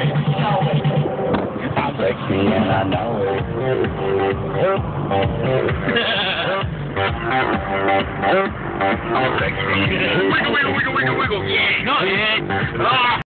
it. Sexy and I know it. I'm sexy. Wiggle, wiggle, wiggle, wiggle, wiggle. Yeah. Oh.